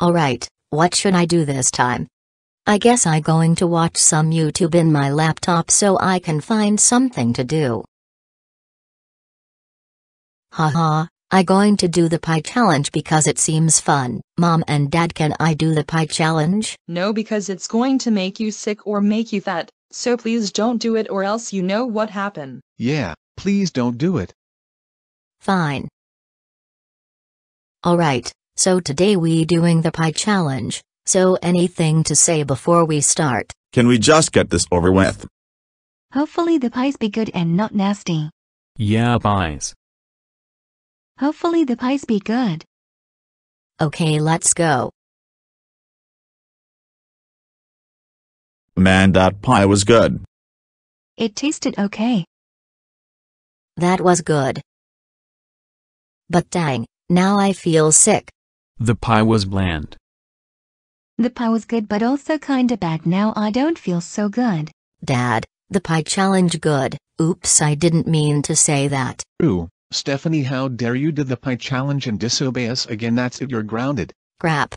Alright, what should I do this time? I guess I going to watch some YouTube in my laptop so I can find something to do. Haha, I going to do the pie challenge because it seems fun. Mom and dad can I do the pie challenge? No because it's going to make you sick or make you fat, so please don't do it or else you know what happen. Yeah, please don't do it. Fine. Alright, so today we doing the pie challenge, so anything to say before we start? Can we just get this over with? Hopefully the pies be good and not nasty. Yeah, pies. Hopefully the pies be good. Okay let's go. Man, that pie was good. It tasted okay. That was good. But dang, now I feel sick. The pie was bland. The pie was good but also kinda bad now I don't feel so good. Dad, the pie challenge good. Oops I didn't mean to say that. Ooh, Stephanie how dare you do the pie challenge and disobey us again that's it you're grounded. Crap,